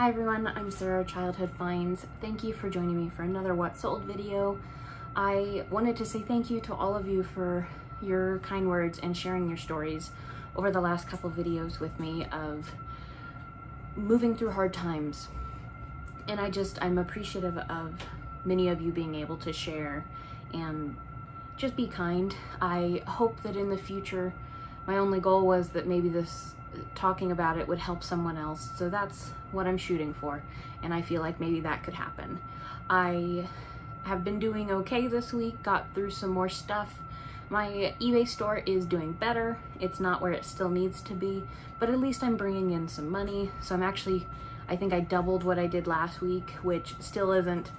Hi everyone, I'm Sarah Childhood Finds. Thank you for joining me for another What Sold video. I wanted to say thank you to all of you for your kind words and sharing your stories over the last couple videos with me of moving through hard times. And I just, I'm appreciative of many of you being able to share and just be kind. I hope that in the future, my only goal was that maybe this talking about it would help someone else. So that's what I'm shooting for. And I feel like maybe that could happen. I have been doing okay this week, got through some more stuff. My eBay store is doing better. It's not where it still needs to be, but at least I'm bringing in some money. So I'm actually, I think I doubled what I did last week, which still isn't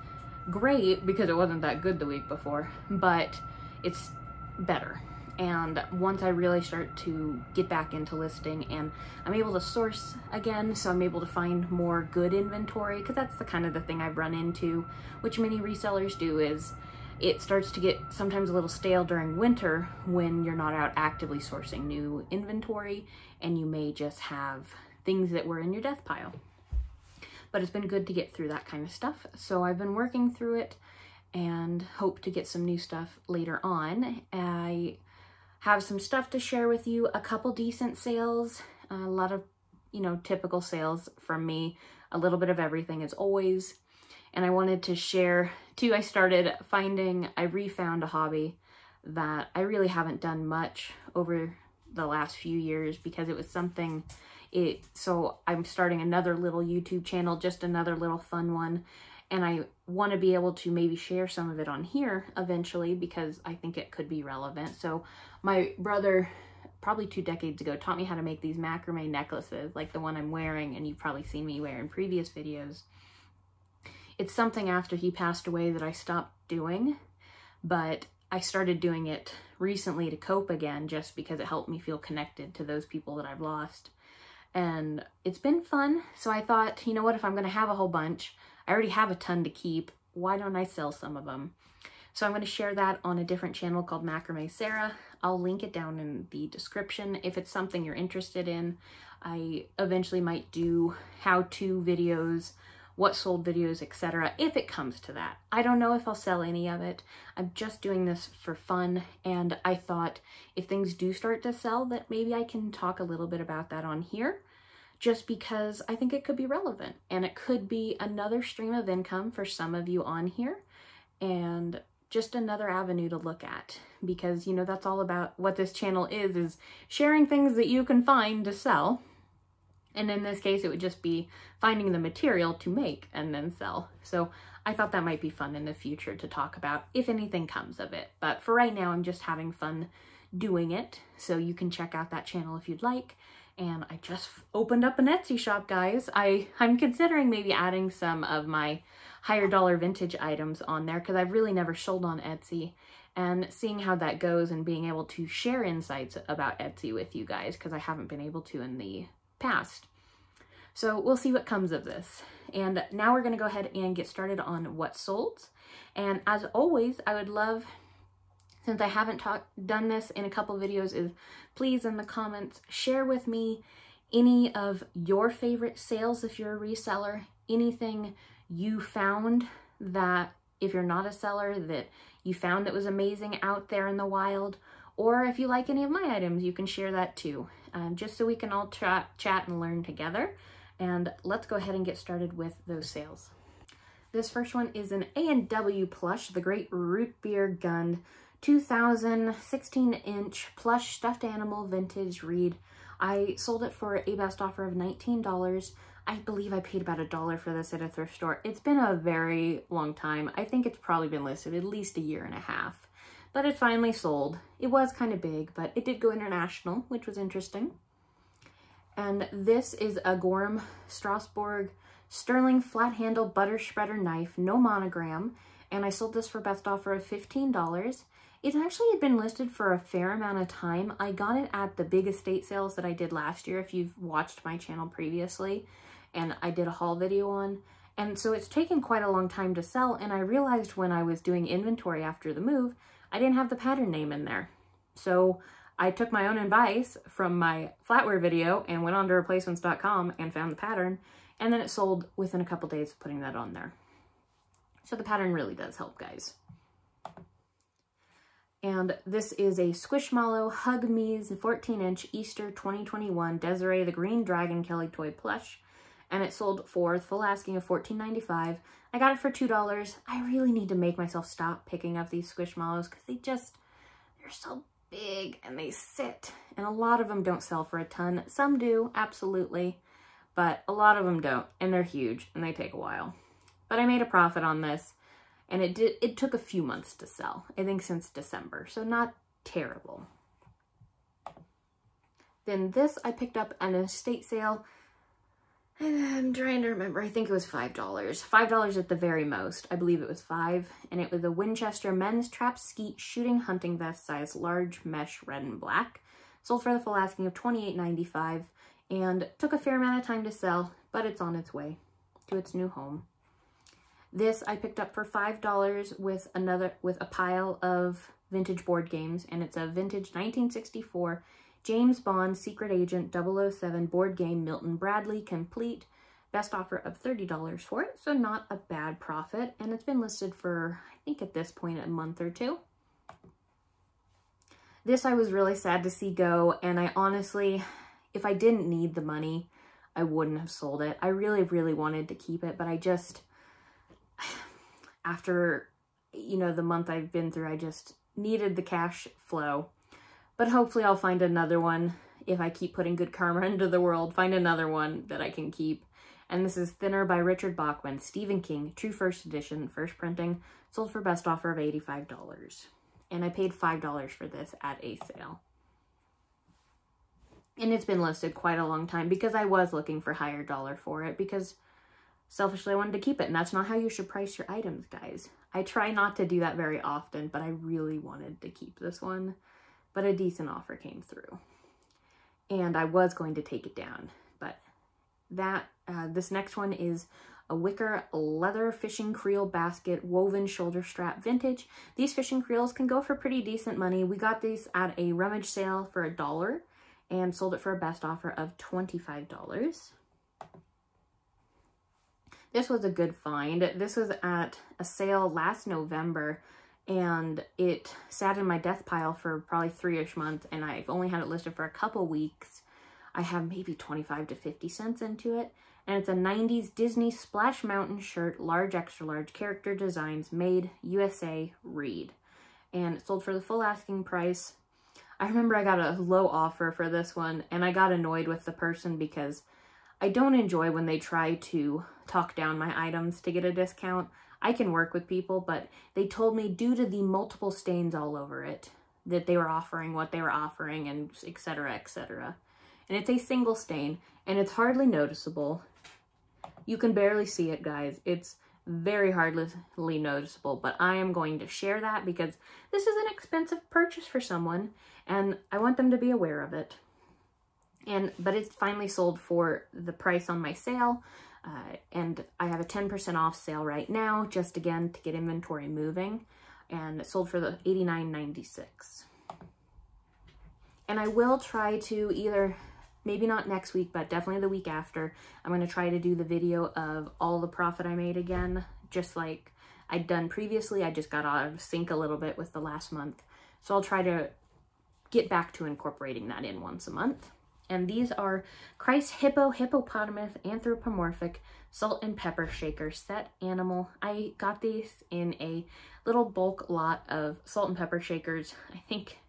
great because it wasn't that good the week before, but it's better and once I really start to get back into listing and I'm able to source again so I'm able to find more good inventory because that's the kind of the thing I've run into which many resellers do is it starts to get sometimes a little stale during winter when you're not out actively sourcing new inventory and you may just have things that were in your death pile. But it's been good to get through that kind of stuff. So I've been working through it and hope to get some new stuff later on. I have some stuff to share with you, a couple decent sales, a lot of, you know, typical sales from me, a little bit of everything as always. And I wanted to share too, I started finding, I refound a hobby that I really haven't done much over the last few years because it was something it so I'm starting another little YouTube channel, just another little fun one and I want to be able to maybe share some of it on here eventually because I think it could be relevant. So my brother probably two decades ago taught me how to make these macrame necklaces like the one I'm wearing and you've probably seen me wear in previous videos. It's something after he passed away that I stopped doing, but I started doing it recently to cope again just because it helped me feel connected to those people that I've lost. And it's been fun. So I thought, you know what, if I'm going to have a whole bunch, I already have a ton to keep. Why don't I sell some of them? So I'm going to share that on a different channel called Macrame Sarah. I'll link it down in the description if it's something you're interested in. I eventually might do how-to videos, what sold videos, etc. if it comes to that. I don't know if I'll sell any of it. I'm just doing this for fun and I thought if things do start to sell that maybe I can talk a little bit about that on here just because I think it could be relevant. And it could be another stream of income for some of you on here and just another avenue to look at because you know that's all about what this channel is is sharing things that you can find to sell. And in this case it would just be finding the material to make and then sell. So I thought that might be fun in the future to talk about if anything comes of it. But for right now I'm just having fun doing it. So you can check out that channel if you'd like and I just opened up an Etsy shop, guys. I, I'm considering maybe adding some of my higher dollar vintage items on there because I've really never sold on Etsy and seeing how that goes and being able to share insights about Etsy with you guys because I haven't been able to in the past. So we'll see what comes of this. And now we're going to go ahead and get started on what sold. And as always, I would love since I haven't talk, done this in a couple videos is please in the comments share with me any of your favorite sales if you're a reseller, anything you found that if you're not a seller that you found that was amazing out there in the wild, or if you like any of my items, you can share that too, um, just so we can all chat, chat and learn together. And let's go ahead and get started with those sales. This first one is an A&W plush, the Great Root Beer Gun 2016 inch plush stuffed animal vintage reed. I sold it for a best offer of $19. I believe I paid about a dollar for this at a thrift store. It's been a very long time. I think it's probably been listed at least a year and a half, but it finally sold. It was kind of big, but it did go international, which was interesting. And this is a Gorham Strasbourg Sterling flat handle butter spreader knife, no monogram. And I sold this for best offer of $15. It actually had been listed for a fair amount of time. I got it at the big estate sales that I did last year, if you've watched my channel previously, and I did a haul video on. And so it's taken quite a long time to sell, and I realized when I was doing inventory after the move, I didn't have the pattern name in there. So I took my own advice from my flatware video and went on to replacements.com and found the pattern, And then it sold within a couple days of putting that on there. So the pattern really does help, guys. And this is a Squishmallow HugMees 14-inch Easter 2021 Desiree the Green Dragon Kellytoy Plush. And it sold for full asking of $14.95. I got it for $2. I really need to make myself stop picking up these Squishmallows because they just, they're so big and they sit. And a lot of them don't sell for a ton. Some do, absolutely. But a lot of them don't. And they're huge and they take a while. But I made a profit on this and it did it took a few months to sell i think since december so not terrible. Then this i picked up at an estate sale i'm trying to remember i think it was five dollars. Five dollars at the very most. I believe it was five and it was a winchester men's trap skeet shooting hunting vest size large mesh red and black. Sold for the full asking of 28.95 and took a fair amount of time to sell but it's on its way to its new home this I picked up for $5 with another with a pile of vintage board games and it's a vintage 1964 James Bond Secret Agent 007 board game Milton Bradley complete. Best offer of $30 for it, so not a bad profit. And it's been listed for, I think at this point, a month or two. This I was really sad to see go, and I honestly, if I didn't need the money, I wouldn't have sold it. I really, really wanted to keep it, but I just, after, you know, the month I've been through, I just needed the cash flow. But hopefully I'll find another one if I keep putting good karma into the world, find another one that I can keep. And this is Thinner by Richard Bachman, Stephen King, true first edition, first printing, sold for best offer of $85. And I paid $5 for this at a sale. And it's been listed quite a long time because I was looking for higher dollar for it because selfishly I wanted to keep it. And that's not how you should price your items, guys. I try not to do that very often, but I really wanted to keep this one. But a decent offer came through. And I was going to take it down. But that, uh, this next one is a wicker leather fishing creel basket woven shoulder strap vintage. These fishing creels can go for pretty decent money. We got these at a rummage sale for a dollar and sold it for a best offer of $25. This was a good find. This was at a sale last November and it sat in my death pile for probably three-ish months and I've only had it listed for a couple weeks. I have maybe 25 to 50 cents into it. And it's a 90s Disney Splash Mountain shirt, large, extra large character designs, made USA Reed. And it sold for the full asking price. I remember I got a low offer for this one and I got annoyed with the person because I don't enjoy when they try to talk down my items to get a discount. I can work with people, but they told me due to the multiple stains all over it that they were offering what they were offering and etc etc. And it's a single stain and it's hardly noticeable. You can barely see it, guys. It's very hardly noticeable, but I am going to share that because this is an expensive purchase for someone and I want them to be aware of it and but it's finally sold for the price on my sale. Uh, and I have a 10% off sale right now just again to get inventory moving. And it sold for the 89.96 and I will try to either maybe not next week but definitely the week after I'm going to try to do the video of all the profit I made again. Just like I'd done previously I just got out of sync a little bit with the last month. So I'll try to get back to incorporating that in once a month and these are Christ Hippo Hippopotamus Anthropomorphic Salt and Pepper Shaker Set Animal. I got these in a little bulk lot of salt and pepper shakers, I think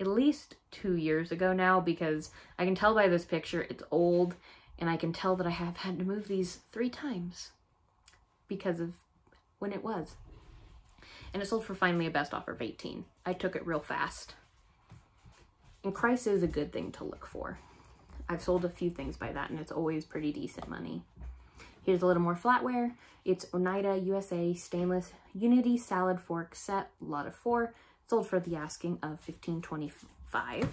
at least two years ago now because I can tell by this picture it's old and I can tell that I have had to move these three times because of when it was. And it sold for finally a best offer of 18. I took it real fast. And Christ is a good thing to look for. I've sold a few things by that and it's always pretty decent money. Here's a little more flatware. It's Oneida USA stainless Unity salad fork set, lot of four, sold for the asking of $15.25.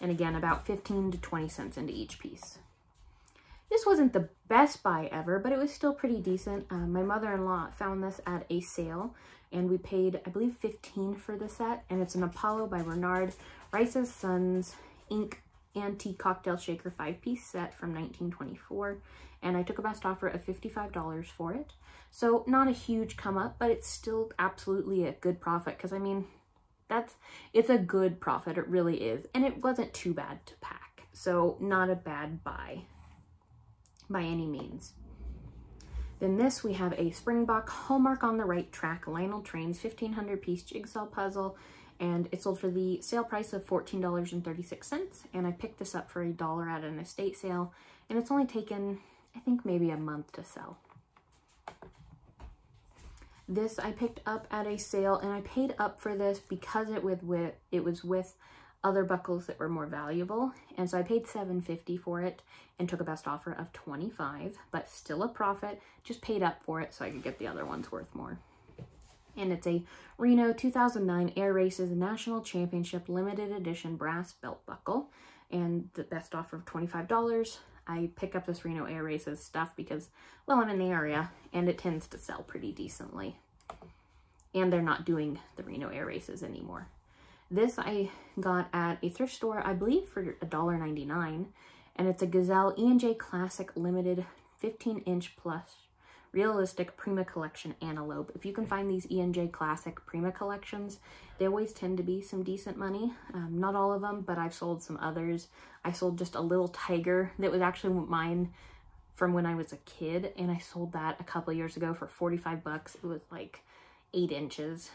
And again, about 15 to 20 cents into each piece. This wasn't the best buy ever, but it was still pretty decent. Uh, my mother-in-law found this at a sale and we paid, I believe, 15 for the set. And it's an Apollo by Bernard Rice's Sons Ink antique cocktail shaker five-piece set from 1924, and I took a best offer of $55 for it. So not a huge come up, but it's still absolutely a good profit because I mean, that's, it's a good profit, it really is. And it wasn't too bad to pack, so not a bad buy by any means. Then this, we have a Springbok Hallmark on the Right Track Lionel Trains 1500 piece jigsaw puzzle and it sold for the sale price of $14.36 and I picked this up for a dollar at an estate sale and it's only taken I think maybe a month to sell. This I picked up at a sale and I paid up for this because it with, with it was with other buckles that were more valuable and so I paid 7.50 for it and took a best offer of 25 but still a profit just paid up for it so I could get the other ones worth more and it's a Reno 2009 Air Races National Championship Limited Edition brass belt buckle and the best offer of $25. I pick up this Reno Air Races stuff because, well, I'm in the area and it tends to sell pretty decently. And they're not doing the Reno Air Races anymore. This I got at a thrift store, I believe for $1.99, and it's a Gazelle E&J Classic Limited 15 inch plus Realistic Prima Collection Antelope. If you can find these E&J Classic Prima collections, they always tend to be some decent money. Um, not all of them, but I've sold some others. I sold just a little tiger that was actually mine from when I was a kid, and I sold that a couple years ago for 45 bucks. It was like eight inches.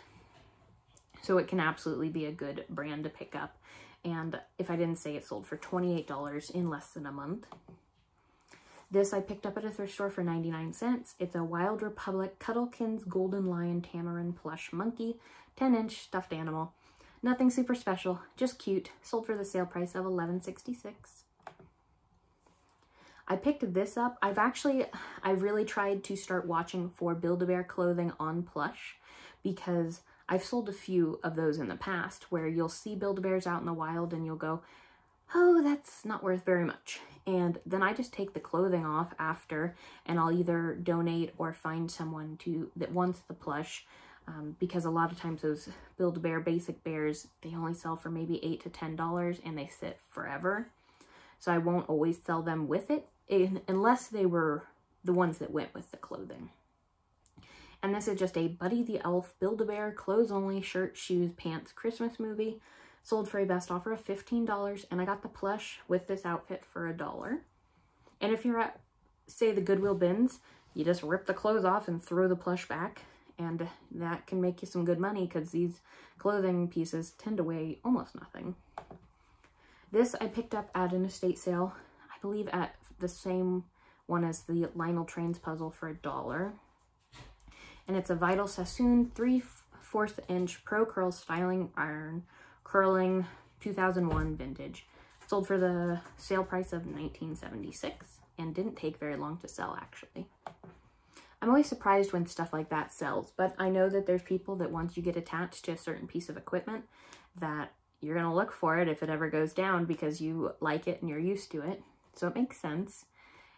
So it can absolutely be a good brand to pick up. And if I didn't say it sold for $28 in less than a month. This I picked up at a thrift store for 99 cents. It's a Wild Republic Cuddlekins Golden Lion Tamarin Plush Monkey, 10 inch stuffed animal. Nothing super special, just cute. Sold for the sale price of $11.66. I picked this up. I've actually, I really tried to start watching for Build-A-Bear clothing on plush because I've sold a few of those in the past where you'll see Build-A-Bears out in the wild and you'll go, oh, that's not worth very much and then I just take the clothing off after and I'll either donate or find someone to that wants the plush um, because a lot of times those Build-A-Bear basic bears, they only sell for maybe 8 to $10 and they sit forever. So I won't always sell them with it unless they were the ones that went with the clothing. And this is just a Buddy the Elf Build-A-Bear clothes only shirt, shoes, pants Christmas movie. Sold for a best offer of $15 and I got the plush with this outfit for a dollar. And if you're at, say, the Goodwill bins, you just rip the clothes off and throw the plush back and that can make you some good money because these clothing pieces tend to weigh almost nothing. This I picked up at an estate sale, I believe at the same one as the Lionel Trains puzzle for a dollar. And it's a Vidal Sassoon 3 4th inch Pro Curl Styling Iron Curling 2001 vintage. Sold for the sale price of 1976 and didn't take very long to sell actually. I'm always surprised when stuff like that sells, but I know that there's people that once you get attached to a certain piece of equipment that you're going to look for it if it ever goes down because you like it and you're used to it. So it makes sense.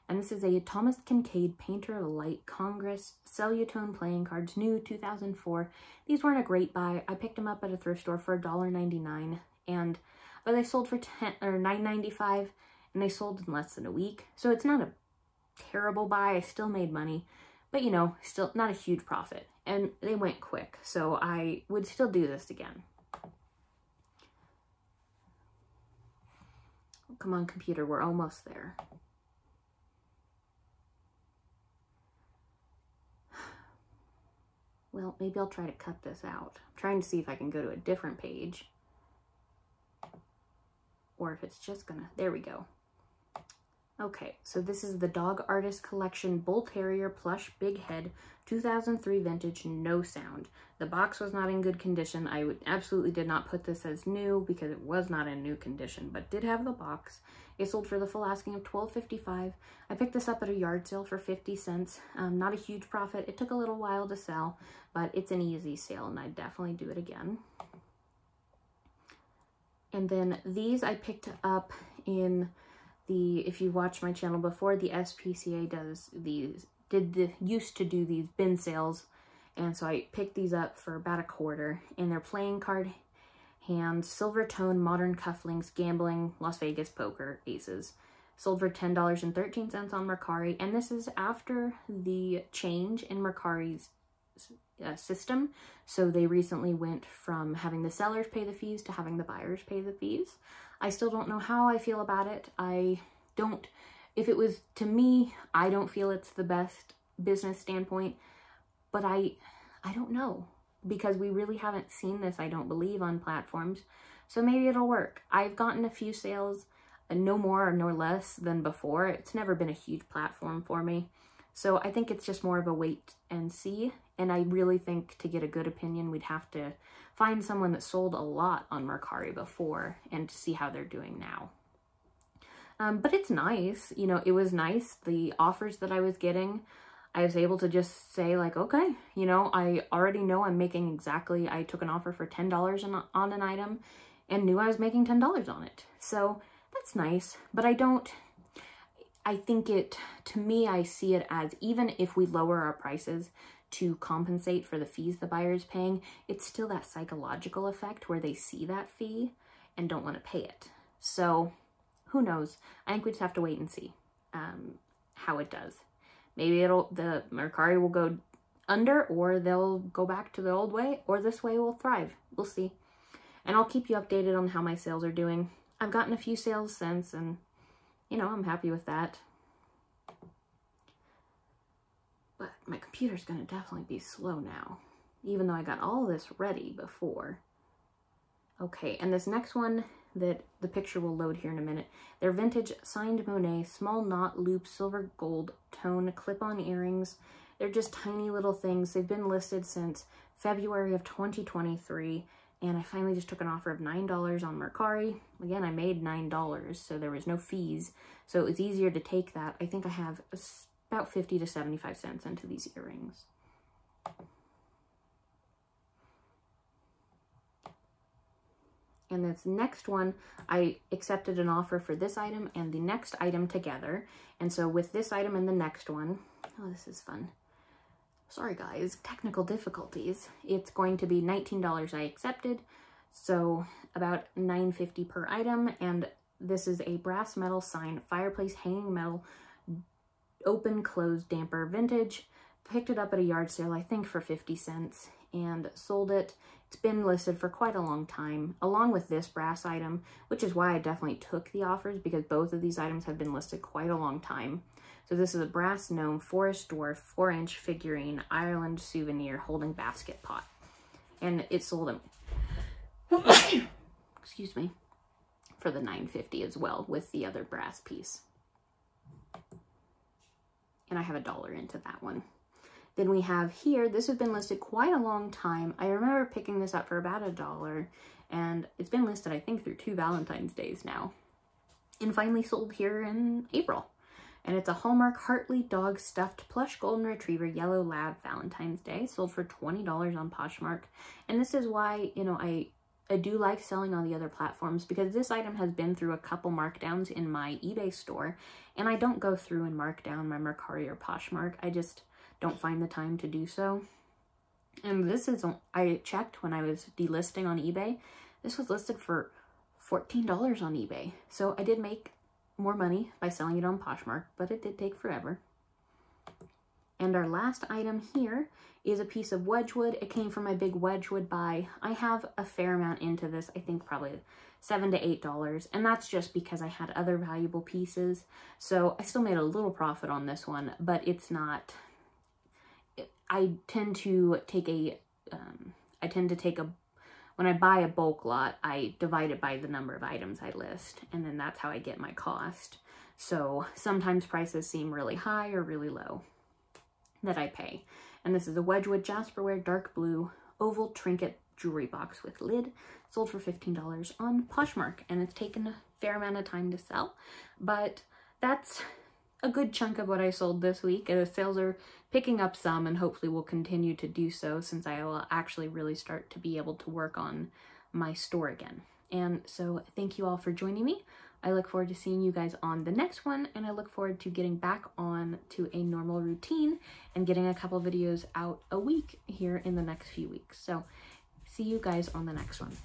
And this is a Thomas Kinkade Painter Light Congress Cel-U-Tone Playing Cards, new 2004. These weren't a great buy. I picked them up at a thrift store for $1.99, and but they sold for 10 or $9.95, and they sold in less than a week. So it's not a terrible buy. I still made money, but you know, still not a huge profit. And they went quick, so I would still do this again. Oh, come on, computer, we're almost there. Well, maybe I'll try to cut this out. I'm trying to see if I can go to a different page. Or if it's just gonna, there we go. Okay, so this is the Dog Artist Collection Bull Terrier Plush Big Head 2003 Vintage No Sound. The box was not in good condition. I absolutely did not put this as new because it was not in new condition, but did have the box. It sold for the full asking of $12.55. I picked this up at a yard sale for 50 cents. Um, not a huge profit. It took a little while to sell, but it's an easy sale and I'd definitely do it again. And then these I picked up in the, if you've watched my channel before, the SPCA does these, did the, used to do these bin sales. And so I picked these up for about a quarter and they're playing card hands, silver tone, modern cufflinks, gambling, Las Vegas poker, aces. Sold for $10.13 on Mercari, and this is after the change in Mercari's uh, system. So they recently went from having the sellers pay the fees to having the buyers pay the fees. I still don't know how I feel about it. I don't, if it was to me, I don't feel it's the best business standpoint, but I, I don't know because we really haven't seen this, I don't believe, on platforms. So maybe it'll work. I've gotten a few sales, uh, no more nor less than before. It's never been a huge platform for me. So I think it's just more of a wait and see. And I really think to get a good opinion, we'd have to find someone that sold a lot on Mercari before and to see how they're doing now. Um, but it's nice. You know, it was nice. The offers that I was getting, I was able to just say like, okay, you know, I already know I'm making exactly, I took an offer for $10 on, on an item and knew I was making $10 on it. So that's nice, but I don't, I think it, to me, I see it as even if we lower our prices to compensate for the fees the buyer is paying, it's still that psychological effect where they see that fee and don't want to pay it. So who knows? I think we just have to wait and see um, how it does. Maybe it'll the Mercari will go under or they'll go back to the old way or this way will thrive. We'll see. And I'll keep you updated on how my sales are doing. I've gotten a few sales since and, you know, I'm happy with that. But my computer's to definitely be slow now, even though I got all this ready before. Okay, and this next one that the picture will load here in a minute. They're vintage signed Monet, small knot loop, silver gold tone, clip-on earrings. They're just tiny little things. They've been listed since February of 2023, and I finally just took an offer of $9 on Mercari. Again, I made $9, so there was no fees, so it was easier to take that. I think I have about 50 to 75 cents into these earrings. And this next one, I accepted an offer for this item and the next item together. And so with this item and the next one, oh, this is fun. Sorry guys, technical difficulties. It's going to be $19 I accepted. So about $9.50 per item. And this is a brass metal sign, fireplace hanging metal, open closed damper vintage. Picked it up at a yard sale, I think for 50 cents and sold it. It's been listed for quite a long time, along with this brass item, which is why I definitely took the offers because both of these items have been listed quite a long time. So this is a brass gnome forest dwarf 4-inch figurine Ireland souvenir holding basket pot. And it sold them, excuse me, for the 950 as well with the other brass piece. And I have a dollar into that one. Then we have here, this has been listed quite a long time. I remember picking this up for about a dollar and it's been listed, I think, through two Valentine's days now. And finally sold here in April. And it's a Hallmark Hartley Dog Stuffed Plush Golden Retriever Yellow Lab Valentine's Day. Sold for $20 on Poshmark. And this is why, you know, I, I do like selling on the other platforms because this item has been through a couple markdowns in my eBay store. And I don't go through and mark down my Mercari or Poshmark. I just don't find the time to do so. And this is, I checked when I was delisting on eBay, this was listed for $14 on eBay. So I did make more money by selling it on Poshmark, but it did take forever. And our last item here is a piece of Wedgwood. It came from my big Wedgwood buy. I have a fair amount into this, I think probably seven to eight dollars and that's just because I had other valuable pieces so I still made a little profit on this one but it's not I tend to take a, um, I tend to take a, when I buy a bulk lot, I divide it by the number of items I list, and then that's how I get my cost. So sometimes prices seem really high or really low that I pay. And this is a Wedgwood Jasperware Dark Blue Oval Trinket Jewelry Box with lid, sold for $15 on Poshmark, and it's taken a fair amount of time to sell, but that's a good chunk of what I sold this week. Uh, sales are picking up some and hopefully will continue to do so since I will actually really start to be able to work on my store again. And so thank you all for joining me. I look forward to seeing you guys on the next one and I look forward to getting back on to a normal routine and getting a couple videos out a week here in the next few weeks. So see you guys on the next one.